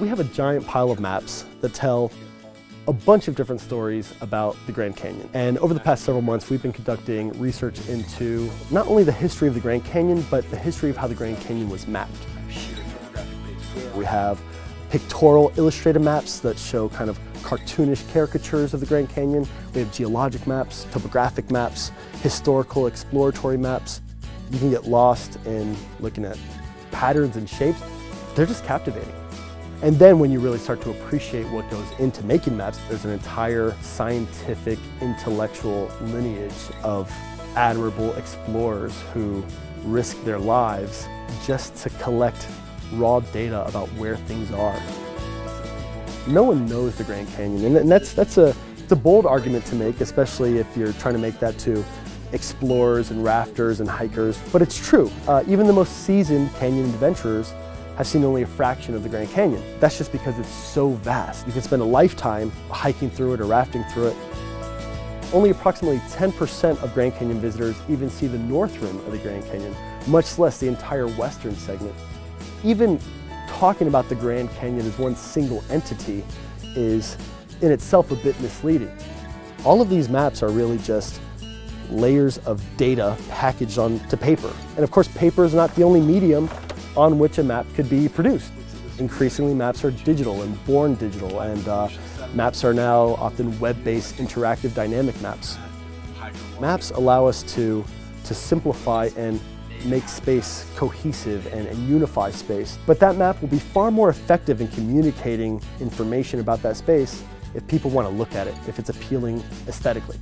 We have a giant pile of maps that tell a bunch of different stories about the Grand Canyon. And over the past several months, we've been conducting research into not only the history of the Grand Canyon, but the history of how the Grand Canyon was mapped. We have pictorial illustrated maps that show kind of cartoonish caricatures of the Grand Canyon. We have geologic maps, topographic maps, historical exploratory maps. You can get lost in looking at patterns and shapes. They're just captivating. And then when you really start to appreciate what goes into making maps, there's an entire scientific, intellectual lineage of admirable explorers who risk their lives just to collect raw data about where things are. No one knows the Grand Canyon, and that's, that's a, it's a bold argument to make, especially if you're trying to make that to explorers and rafters and hikers, but it's true. Uh, even the most seasoned canyon adventurers have seen only a fraction of the Grand Canyon. That's just because it's so vast. You can spend a lifetime hiking through it or rafting through it. Only approximately 10% of Grand Canyon visitors even see the north rim of the Grand Canyon, much less the entire western segment. Even talking about the Grand Canyon as one single entity is in itself a bit misleading. All of these maps are really just layers of data packaged onto paper. And of course, paper is not the only medium on which a map could be produced. Increasingly, maps are digital and born digital, and uh, maps are now often web-based interactive dynamic maps. Maps allow us to, to simplify and make space cohesive and, and, unify space. But that map will be far more effective in communicating information about that space if people want to look at it, if it's appealing aesthetically.